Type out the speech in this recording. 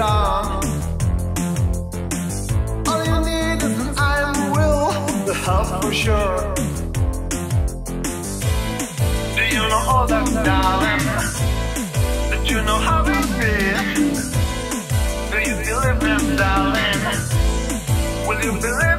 All you need is an iron will, the help for sure. Do you know all that, darling? That you know how it feels? Do you believe them, darling? Will you believe?